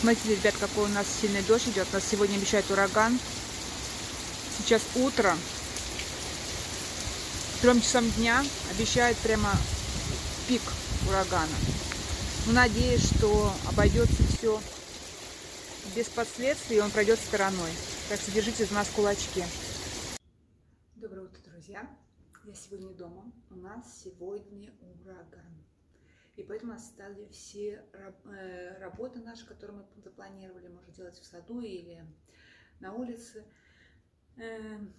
Смотрите, ребят, какой у нас сильный дождь идет. Нас сегодня обещает ураган. Сейчас утро. К трем часам дня обещают прямо пик урагана. Ну, надеюсь, что обойдется все без последствий, и он пройдет стороной. Так что держите за нас кулачки. Доброе утро, друзья. Я сегодня дома. У нас сегодня ураган. И поэтому оставили все э, работы наши, которые мы запланировали, можно делать в саду или на улице. Эм,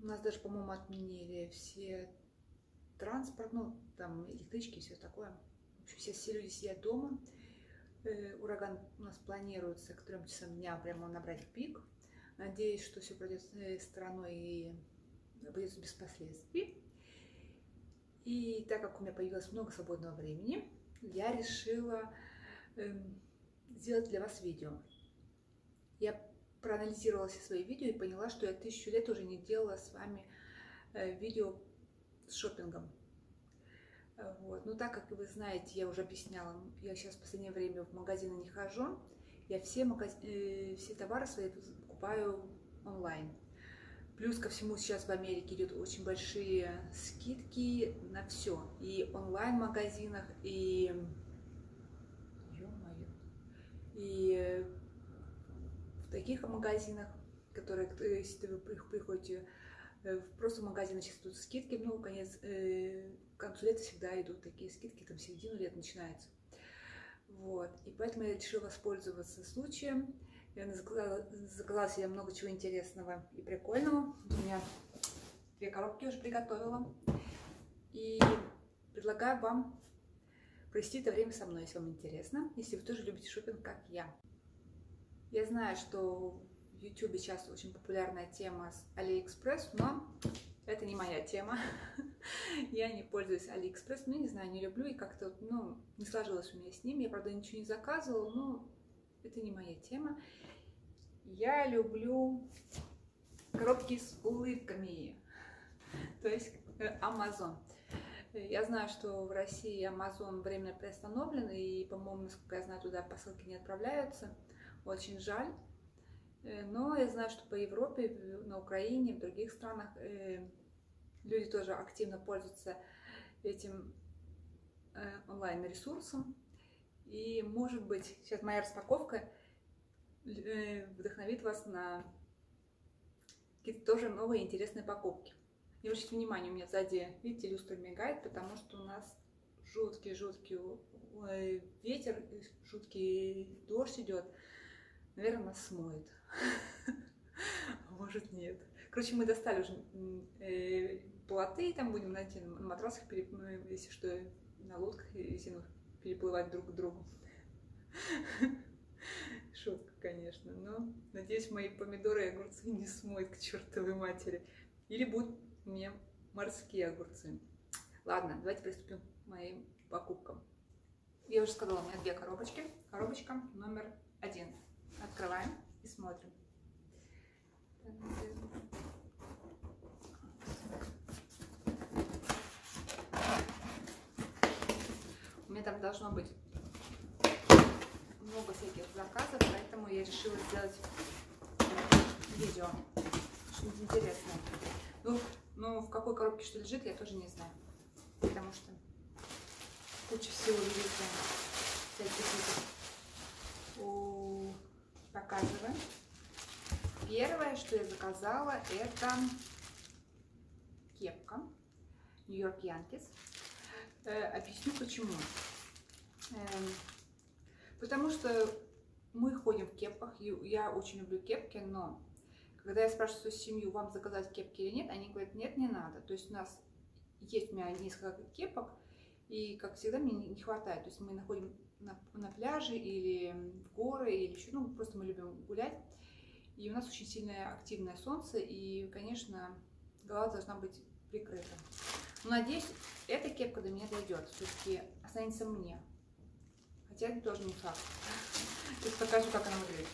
у нас даже, по-моему, отменили все транспорт, ну, там электрички и все такое. В общем, все, все люди сидят дома. Э, ураган у нас планируется к трем часам дня прямо набрать пик. Надеюсь, что все пройдет э, стороной и обойдется без последствий. И так как у меня появилось много свободного времени, я решила э, сделать для вас видео. Я проанализировала все свои видео и поняла, что я тысячу лет уже не делала с вами э, видео с шопингом. Вот. Но так как вы знаете, я уже объясняла, я сейчас в последнее время в магазины не хожу, я все, магаз... э, все товары свои покупаю онлайн. Плюс ко всему сейчас в Америке идут очень большие скидки на все. И онлайн-магазинах, и... Ё-моё. И в таких магазинах, которые, если вы приходите э, в просто магазин, сейчас тут скидки, ну, конец, э, к концу лета всегда идут такие скидки, там середину лет начинается. Вот, и поэтому я решила воспользоваться случаем я заказала, себе много чего интересного и прикольного. У меня две коробки уже приготовила. И предлагаю вам провести это время со мной, если вам интересно, если вы тоже любите шопинг, как я. Я знаю, что в YouTube сейчас очень популярная тема с AliExpress, но это не моя тема. Я не пользуюсь AliExpress, ну, не знаю, не люблю, и как-то, ну, не сложилось у меня с ним. Я, правда, ничего не заказывала, но это не моя тема. Я люблю коробки с улыбками, то есть э, Amazon. Я знаю, что в России Amazon временно приостановлен, и, по-моему, насколько я знаю, туда посылки не отправляются. Очень жаль. Э, но я знаю, что по Европе, на Украине, в других странах э, люди тоже активно пользуются этим онлайн-ресурсом. И, может быть, сейчас моя распаковка Э, вдохновит вас на какие-то тоже новые интересные покупки. Не обращайте внимания, у меня сзади, видите, люстра мигает, потому что у нас жуткий-жуткий ветер, жуткий дождь идет. Наверное, нас смоет. Может, нет. Короче, мы достали уже э, плоты, там будем найти на матрасах, ну, если что, на лодках, если переплывать друг к другу. Шутка, конечно, но надеюсь, мои помидоры и огурцы не смоют к чертовой матери. Или будут меня морские огурцы. Ладно, давайте приступим к моим покупкам. Я уже сказала, у меня две коробочки. Коробочка номер один. Открываем и смотрим. Там должно быть много всяких заказов, поэтому я решила сделать видео. Что-нибудь интересное. Ну, ну, в какой коробке что лежит, я тоже не знаю. Потому что куча всего лежит всяких этих. Показываю. Первое, что я заказала, это кепка Нью-Йорк Янкис. Э, объясню почему. Эм, Потому что мы ходим в кепках, я очень люблю кепки, но когда я спрашиваю семью, вам заказать кепки или нет, они говорят, нет, не надо. То есть у нас есть у меня несколько кепок, и, как всегда, мне не хватает. То есть мы находим на, на пляже или в горы, или еще, ну, просто мы любим гулять. И у нас очень сильное активное солнце, и, конечно, голова должна быть прикрыта. Но надеюсь, эта кепка до меня дойдет, все-таки останется мне. Тоже не факт. Сейчас покажу, как она выглядит.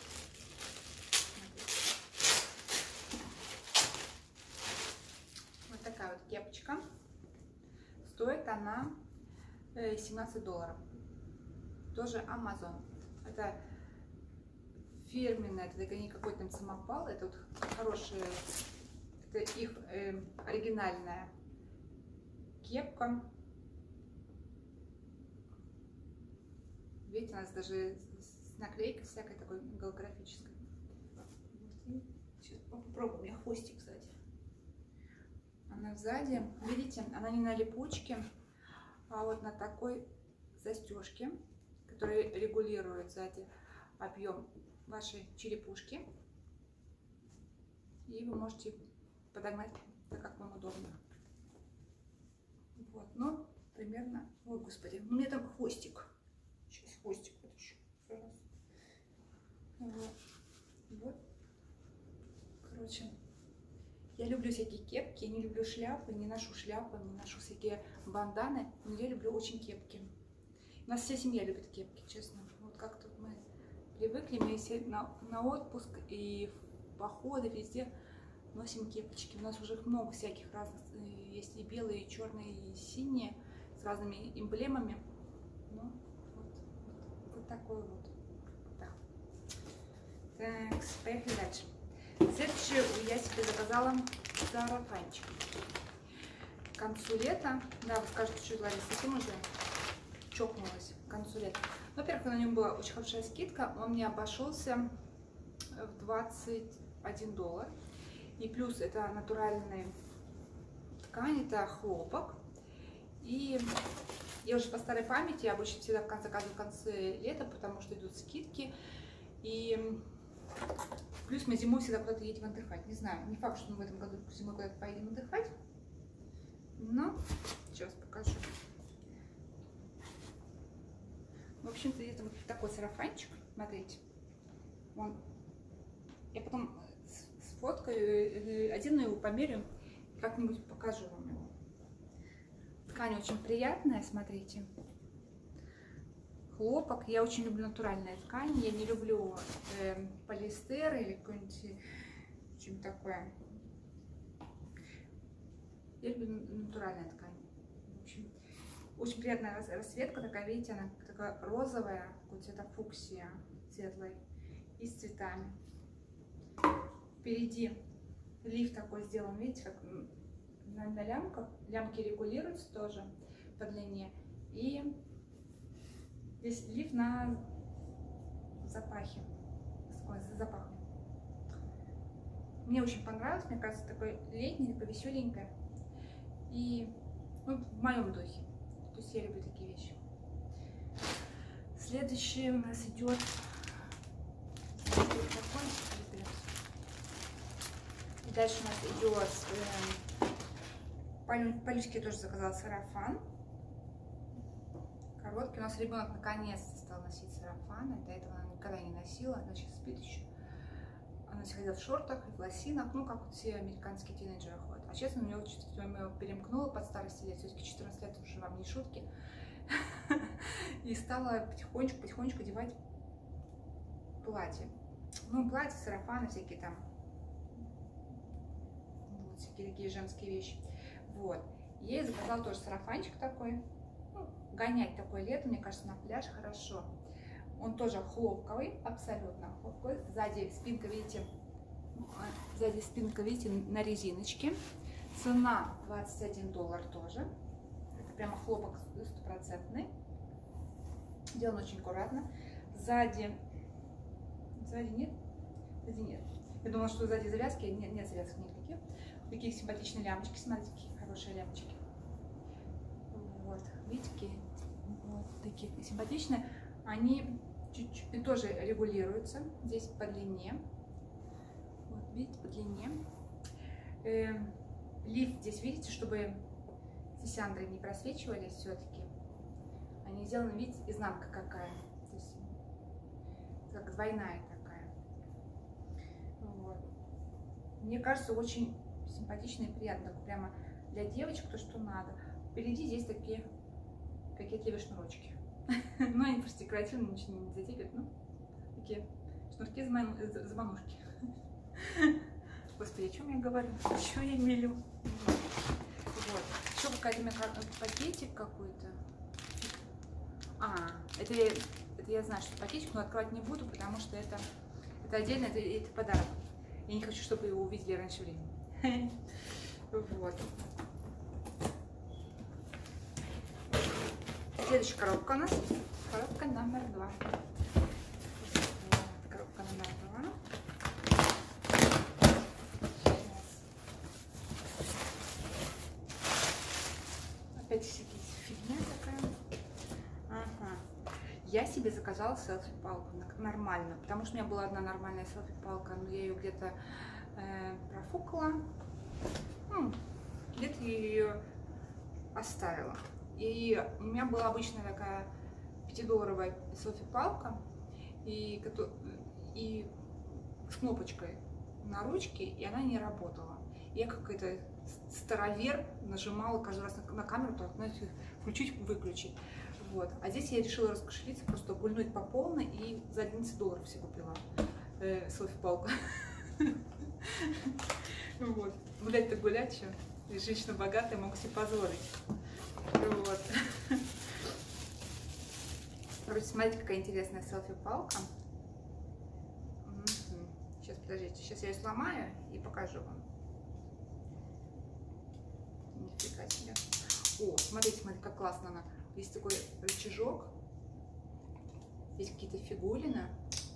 Вот такая вот кепочка. Стоит она 17 э, долларов. Тоже Amazon. Это фирменная, это не какой-то там самопал, это вот хорошая, это их э, оригинальная кепка. Видите, у нас даже наклейкой всякой такой голографической. Сейчас попробуем, у меня хвостик сзади. Она сзади, видите, она не на липучке, а вот на такой застежке, которая регулирует сзади объем вашей черепушки. И вы можете подогнать так, как вам удобно. Вот, ну, примерно, ой, господи, у меня там хвостик. Хвостик вытащу. Вот. вот. Короче, я люблю всякие кепки, я не люблю шляпы, не ношу шляпы, не ношу всякие банданы, но я люблю очень кепки. У нас вся семья любит кепки, честно. Вот как тут мы привыкли, мы все на, на отпуск и в походы везде носим кепочки. У нас уже много всяких разных, э, есть и белые, и черные, и синие, с разными эмблемами. Вот такой вот. Да. Так, поехали дальше. Следующее я себе заказала сарафанчик. К концу лета, да, вы скажете, что Лариса, ты уже чокнулась к концу лета. Во-первых, на нем была очень хорошая скидка, он мне обошелся в 21 доллар. И плюс это натуральная ткань, это хлопок. И я уже по старой памяти, я обычно всегда в конце в конце лета, потому что идут скидки. И плюс мы зимой всегда куда-то едем отдыхать. Не знаю, не факт, что мы в этом году зимой куда-то поедем отдыхать. Но сейчас покажу. В общем-то, это вот такой сарафанчик. Смотрите. Он... Я потом сфоткаю, одену его, померю, как-нибудь покажу вам его. Ткань очень приятная, смотрите. Хлопок. Я очень люблю натуральные ткани. Я не люблю э, полиэстер или какой-нибудь что-нибудь такое. Я люблю. В общем, очень приятная расцветка такая, видите, она такая розовая, такой цвета фуксия светлый и с цветами. Впереди лифт такой сделан, видите, как на, на лямках. Лямки регулируются тоже по длине. И здесь лифт на запахе, с запахом. Мне очень понравилось, мне кажется, такой летний, такой веселенькое. И ну, в моем духе. То есть я люблю такие вещи. Следующий у нас идет И дальше у нас идет Полюське тоже заказала сарафан. Короткий. У нас ребенок наконец-то стал носить сарафан. До этого она никогда не носила. Она сейчас спит еще. Она ходила в шортах и в лосинах, ну, как вот все американские тинейджеры ходят. А честно, меня очень перемкнула под старости лет, все-таки 14 лет уже вам не шутки. И стала потихонечку-потихонечку одевать платье. Ну, платье, сарафаны всякие там. Вот, всякие такие женские вещи. Вот. Ей заказал тоже сарафанчик такой. Ну, гонять такое лето, мне кажется, на пляж хорошо. Он тоже хлопковый, абсолютно хлопковый. Сзади спинка, видите, сзади спинка, видите, на резиночке. Цена 21 доллар тоже. Это прямо хлопок стопроцентный. Делан очень аккуратно. Сзади, сзади нет, сзади нет. Я думала, что сзади завязки, нет, нет завязок никаких. Такие симпатичные лямочки, смотрите, хорошие лямочки. Вот, видите, вот такие симпатичные. Они чуть-чуть тоже регулируются здесь по длине. Вот, видите, по длине. Э, лифт здесь, видите, чтобы сисяндры не просвечивались все-таки. Они сделаны, видите, изнанка какая. Здесь как двойная такая. Вот. Мне кажется, очень симпатично и приятно. Прямо для девочек то, что надо. Впереди здесь такие кокетливые шнурочки. Ну, они просто декоративно ничего не затягивают. Ну, такие шнурки-заманушки. Господи, о чем я говорю? Что я мелю? Вот. Еще какая-то пакетик какой-то. А, это я, это я знаю, что пакетик, но открывать не буду, потому что это, Это отдельно, это, это подарок. Я не хочу, чтобы его увидели раньше времени. Вот. Следующая коробка у нас. Коробка номер два. Коробка номер два. Опять фигня такая. Ага. Я себе заказала селфи-палку нормальную, потому что у меня была одна нормальная селфи-палка, но я ее где-то э, профукала, где-то ее оставила. И у меня была обычная такая 5-долларовая селфи-палка и, и с кнопочкой на ручке, и она не работала. Я какой-то старовер нажимала каждый раз на, на камеру, так, знаете, включить-выключить. Вот. А здесь я решила раскошелиться, просто гульнуть по полной и за 11 долларов все купила э, селфи-палку. Вот. Гулять-то гулять, что? Женщина богатая, могу себе позволить. Вот. Короче, смотрите, какая интересная селфи-палка. Сейчас, подождите, сейчас я ее сломаю и покажу вам. Нифига себе. О, смотрите, смотрите, как классно она. Есть такой рычажок. Здесь какие-то фигулины.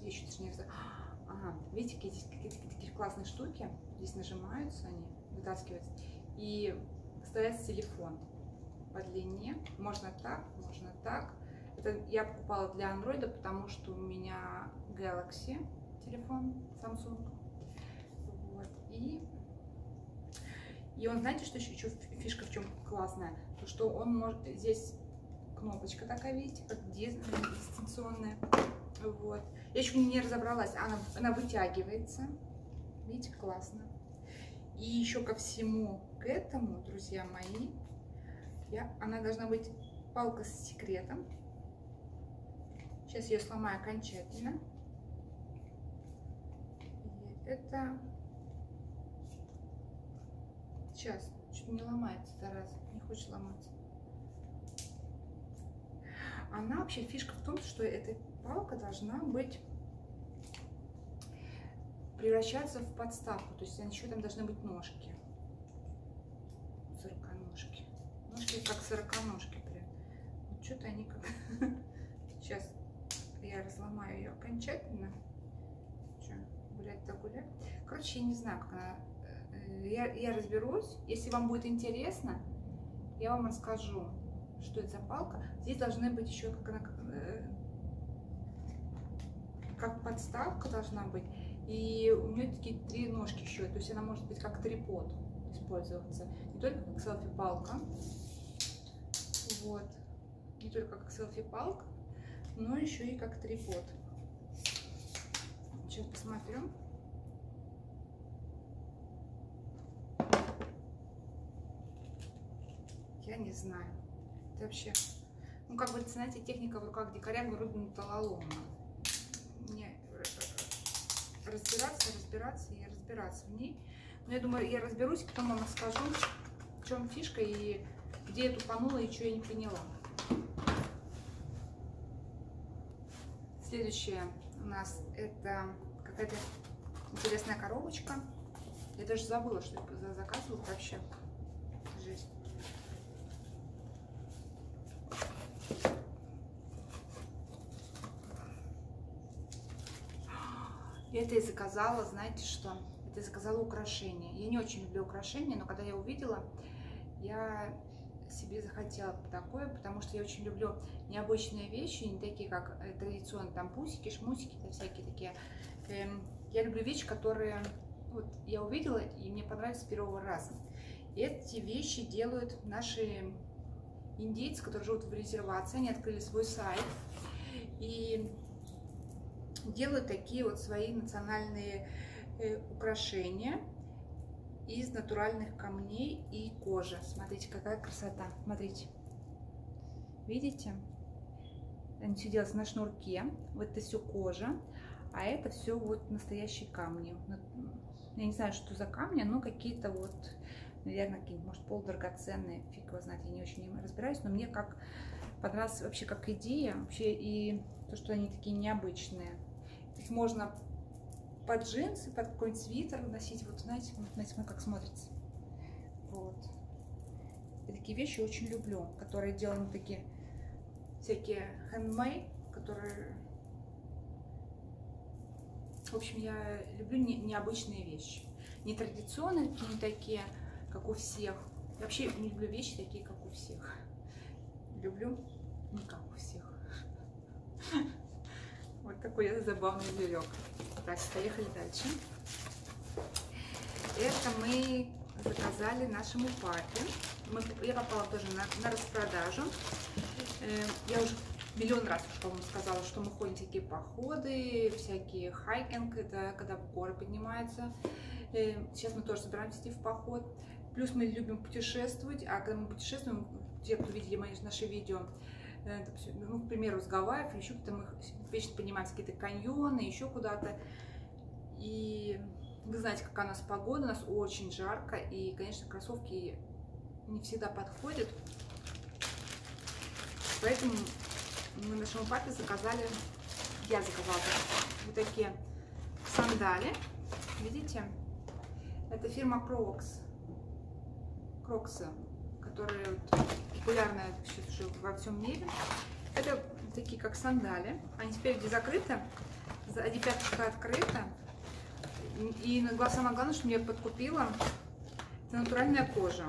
Я еще знаю. Ага, видите, какие какие-то такие классные штуки. Здесь нажимаются они, вытаскиваются. И ставится телефон по длине. Можно так, можно так. Это я покупала для андроида, потому что у меня Galaxy телефон Samsung. Вот. И, и он, знаете, что еще, фишка в чем классная? То, что он может здесь кнопочка такая, видите, как дистанционная. Вот. Я еще не разобралась, она, она вытягивается. Видите, классно. И еще ко всему к этому, друзья мои, я, она должна быть палка с секретом. Сейчас я сломаю окончательно. И это... Сейчас, чуть не ломается, Тарас, не хочет ломаться она вообще фишка в том, что эта палка должна быть превращаться в подставку. То есть еще там должны быть ножки. Сороконожки. Ножки как сороконожки прям. Вот что-то они как... Сейчас я разломаю ее окончательно. Что, гулять-то гулять. Короче, я не знаю, как она... Э, я, я разберусь. Если вам будет интересно, я вам расскажу что это за палка. Здесь должны быть еще как она э, как подставка должна быть. И у нее такие три ножки еще, то есть она может быть как трипод использоваться. Не только как селфи-палка, вот, не только как селфи-палка, но еще и как трипод. Сейчас посмотрю. Я не знаю. Это вообще, ну, как бы, знаете, техника в руках дикаря грудного металлолома. Не, разбираться, разбираться и разбираться в ней. Но я думаю, я разберусь, потом вам расскажу, в чем фишка и где я тупанула и что я не поняла. Следующее у нас это какая-то интересная коробочка. Я даже забыла, что я заказывала вообще. Жесть. Это я заказала, знаете что? Это я заказала украшения. Я не очень люблю украшения, но когда я увидела, я себе захотела такое, потому что я очень люблю необычные вещи, не такие, как э, традиционные там пусики, шмусики, это всякие такие. Эм, я люблю вещи, которые вот я увидела, и мне понравились с первого раза. Эти вещи делают наши индейцы, которые живут в резервации, они открыли свой сайт. И делают такие вот свои национальные э, украшения из натуральных камней и кожи. Смотрите, какая красота. Смотрите. Видите? Они все делается на шнурке. Вот это все кожа. А это все вот настоящие камни. Я не знаю, что за камни, но какие-то вот, наверное, какие может, полудрагоценные. Фиг его знает, я не очень разбираюсь. Но мне как понравилась вообще как идея. Вообще и то, что они такие необычные. Их можно под джинсы, под какой-нибудь свитер носить. Вот знаете, вот, знаете, как смотрится. Вот. Я такие вещи очень люблю, которые деланы такие всякие handmade, которые... В общем, я люблю не, необычные вещи. Не традиционные, не такие, как у всех. Я вообще не люблю вещи такие, как у всех. Люблю не как у всех. Вот такой забавный зверек. Так, поехали дальше. Это мы заказали нашему папе. Мы, я попала тоже на, на распродажу. Э, я уже миллион раз уж, по-моему, сказала, что мы ходим всякие походы, всякие хайкинг, это когда в горы поднимается. Э, сейчас мы тоже собираемся идти в поход. Плюс мы любим путешествовать, а когда мы путешествуем, те, кто видели мои, наши видео, ну, к примеру, с Гавайев, еще где-то мы вечно поднимаемся какие-то каньоны, еще куда-то. И вы знаете, какая у нас погода, у нас очень жарко, и, конечно, кроссовки не всегда подходят. Поэтому мы нашему папе заказали, я заказала вот такие сандали. Видите? Это фирма Crocs. Кроксы, которые популярны сейчас уже во всем мире. Это такие как сандали. Они спереди закрыты, сзади пяточка открыта. И самое главное, что меня подкупило, это натуральная кожа.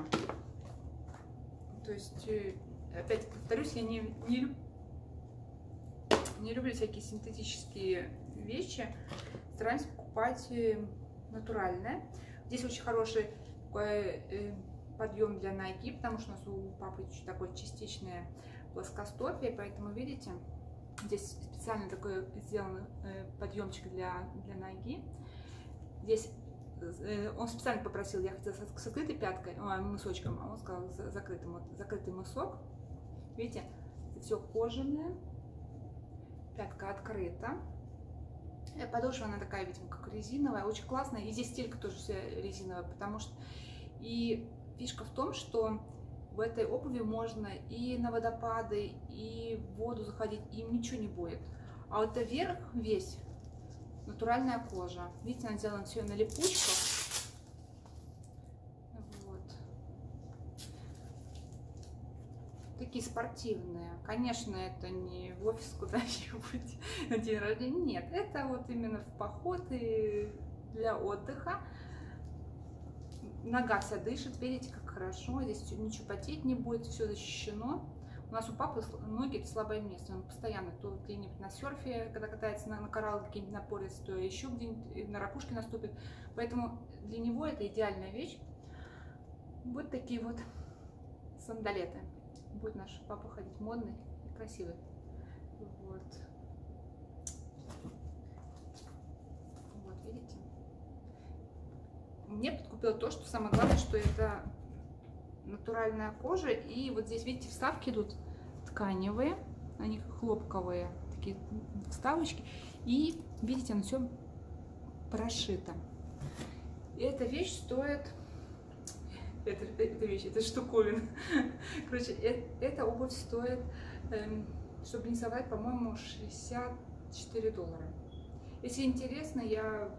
То есть, э, опять повторюсь, я не, не, не люблю всякие синтетические вещи. Стараемся покупать э, натуральное. Здесь очень хороший такой э, подъем для ноги, потому что у нас у папы такое частичное плоскостопие, поэтому видите, здесь специально такой сделан подъемчик для, для ноги. Здесь э, он специально попросил, я хотела с открытой пяткой, а, мысочком, а он сказал закрытым, вот, закрытый мысок. Видите, все кожаное, пятка открыта. Э, подошва она такая, видимо, как резиновая, очень классная. И здесь стелька тоже вся резиновая, потому что... И фишка в том, что в этой обуви можно и на водопады, и в воду заходить, им ничего не будет. А вот это верх весь натуральная кожа. Видите, она сделана все на липучках. Вот. Такие спортивные. Конечно, это не в офис куда-нибудь на день рождения. Нет, это вот именно в поход и для отдыха. Нога вся дышит, видите, как хорошо. Здесь ничего потеть не будет, все защищено. У нас у папы ноги это слабое место. Он постоянно то где-нибудь на серфе, когда катается на, на коралл где-нибудь на порец, то еще где-нибудь на ракушке наступит. Поэтому для него это идеальная вещь. Вот такие вот сандалеты. Будет наш папа ходить модный и красивый. Вот, видите? Мне подкупило то, что самое главное, что это натуральная кожа. И вот здесь, видите, вставки идут тканевые, они хлопковые, такие вставочки. И, видите, оно все прошито. И эта вещь стоит... Это, эта вещь, это штуковина. Короче, э, эта обувь стоит, эм, чтобы не соврать, по-моему, 64 доллара. Если интересно, я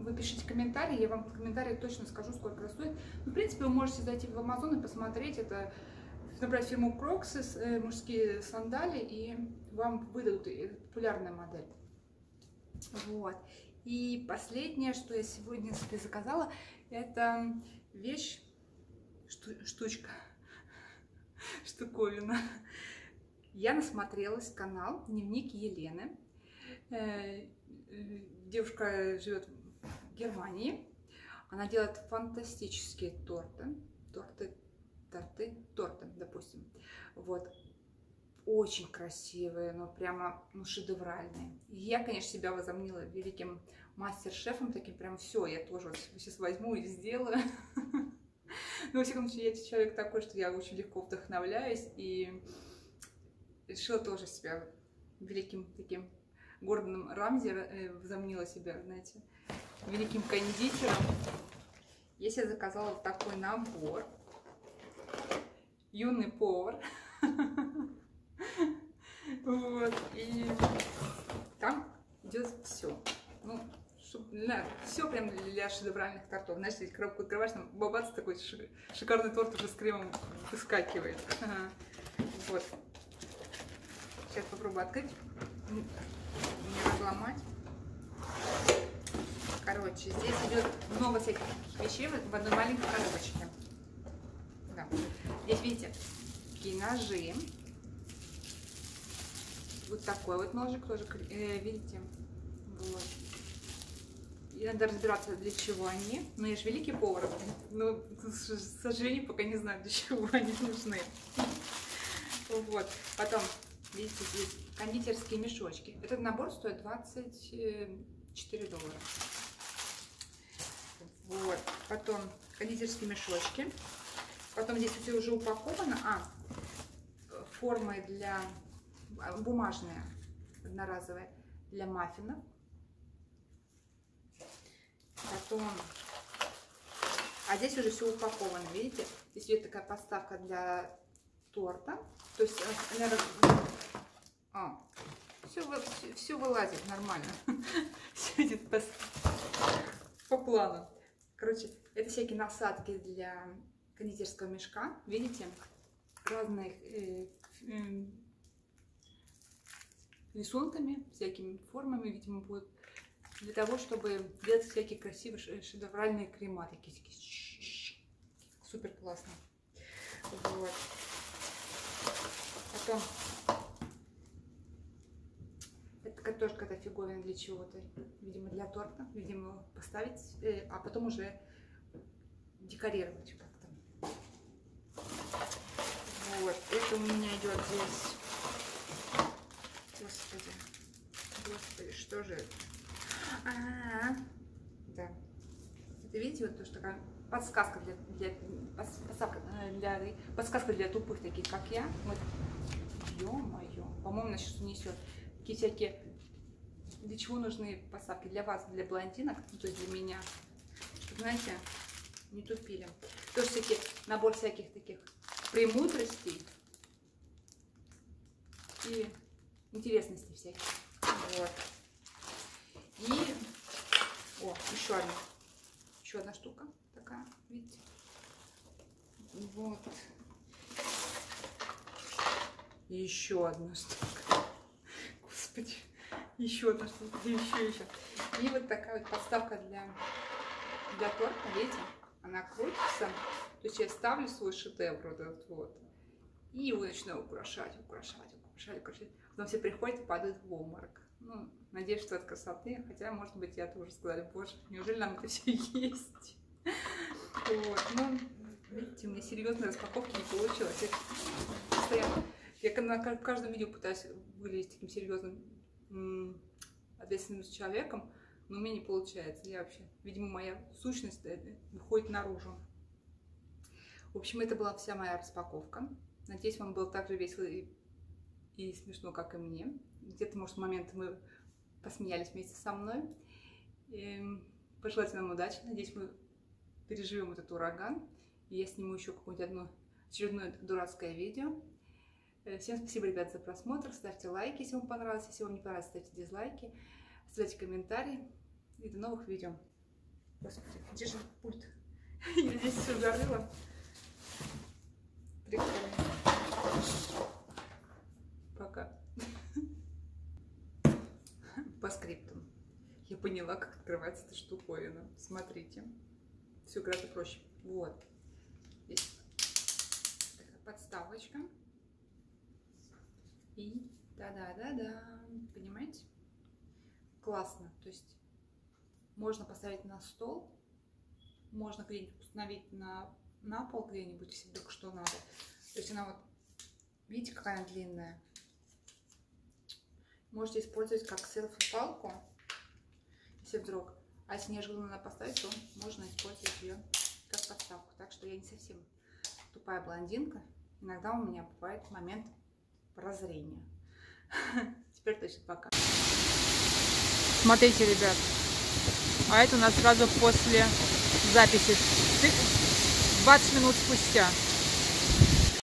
вы пишите комментарии, я вам в комментариях точно скажу, сколько стоит. Ну, в принципе, вы можете зайти в Amazon и посмотреть, это набрать фирму Crocs, э, мужские сандали, и вам выдадут популярная модель. Вот. И последнее, что я сегодня себе заказала, это вещь, шту, штучка, штуковина. Я насмотрелась канал Дневник Елены. Э, э, девушка живет Германии. Она делает фантастические торты. Торты, торты, торты, допустим. Вот. Очень красивые, но прямо ну, шедевральные. Я, конечно, себя возомнила великим мастер-шефом, таким прям все, я тоже вот сейчас возьму и сделаю. Но, во всяком случае, я человек такой, что я очень легко вдохновляюсь и решила тоже себя великим таким Гордоном Рамзи э, возомнила себя, знаете, великим кондитером. Я себе заказала вот такой набор. Юный повар. Вот. И там идет все. Ну, чтобы все прям для шедевральных тортов. Знаешь, здесь коробку открываешь, там бабац такой шикарный торт уже с кремом выскакивает. Вот. Сейчас попробую открыть. Не разломать. Короче, здесь идет много всяких вещей в одной маленькой коробочке. Да. Здесь, видите, такие ножи. Вот такой вот ножик тоже, э, видите? Вот. И надо разбираться, для чего они. Но я же великий повар, но, к сожалению, пока не знаю, для чего они нужны. Вот. Потом, видите, здесь кондитерские мешочки. Этот набор стоит 24 доллара. Вот. Потом кондитерские мешочки. Потом здесь все уже упаковано. А, формы для а, бумажные, одноразовые, для маффинов. Потом, а здесь уже все упаковано, видите? Здесь идет такая подставка для торта. То есть, э, наверное, а, все, все, все вылазит нормально. Все идет по, по плану. Короче, это всякие насадки для кондитерского мешка. Видите? Разные э, э, рисунками, всякими формами, видимо, будут для того, чтобы делать всякие красивые шедевральные крема. Такие, такие супер классно. Вот. Потом это тоже какая-то фиговина для чего-то. Видимо, для торта. Видимо, поставить, э, а потом уже декорировать как-то. Вот. Это у меня идет здесь. Господи. Господи, что же это? А, -а, -а. Да. Это видите, вот то, что такая подсказка для, для, подсказка э, для, подсказка для тупых, таких как я. Вот. Ё-моё. По-моему, она сейчас унесет. Такие всякие для чего нужны посадки? Для вас, для блондинок, ну, то есть для меня. Знаете, не тупили. Тоже всякие, набор всяких таких премудростей и интересностей всяких. Вот. И, о, еще одна, еще одна штука такая, видите? Вот. И еще одна штука. Господи еще одна штука, еще, еще. И вот такая вот подставка для, для торта, видите, она крутится. То есть я ставлю свой шедевр вот этот вот. И его начинаю украшать, украшать, украшать, украшать. Потом все приходят и падают в обморок. Ну, надеюсь, что от красоты. Хотя, может быть, я тоже сказала, боже, неужели нам это все есть? Вот, ну, видите, у меня серьезной распаковки не получилось. Я постоянно, я на каждом видео пытаюсь выглядеть таким серьезным ответственным человеком, но у меня не получается. Я вообще, видимо, моя сущность э, выходит наружу. В общем, это была вся моя распаковка. Надеюсь, вам было так же весело и, и смешно, как и мне. Где-то, может, в момент мы посмеялись вместе со мной. И пожелайте нам удачи. Надеюсь, мы переживем этот ураган. И я сниму еще какое-нибудь одно очередное дурацкое видео. Э, всем спасибо, ребят, за просмотр. Ставьте лайки, если вам понравилось. Если вам не понравилось, ставьте дизлайки. Оставляйте комментарии. И до новых видео. Господи, где же пульт? Я здесь все зарыла. Прикольно. Пока. По скриптам. Я поняла, как открывается эта штуковина. Смотрите. Все гораздо проще. Вот. Здесь подставочка. И да-да-да-да, понимаете? Классно. То есть можно поставить на стол, можно где-нибудь установить на, на пол где-нибудь, если вдруг что надо. То есть она вот, видите, какая она длинная. Можете использовать как селфи-палку, если вдруг. А если неожиданно надо поставить, то можно использовать ее как подставку. Так что я не совсем тупая блондинка. Иногда у меня бывает момент прозрения. Теперь точно пока. Смотрите, ребят. А это у нас сразу после записи. 20 минут спустя.